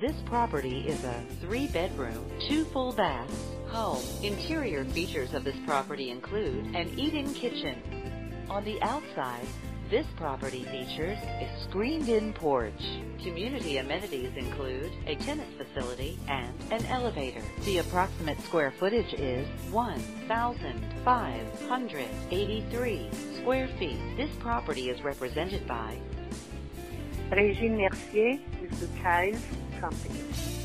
This property is a three bedroom, two full baths home. Interior features of this property include an eat-in kitchen. On the outside, this property features a screened-in porch. Community amenities include a tennis facility and an elevator. The approximate square footage is 1,583 square feet. This property is represented by Régine Mercier with the Company.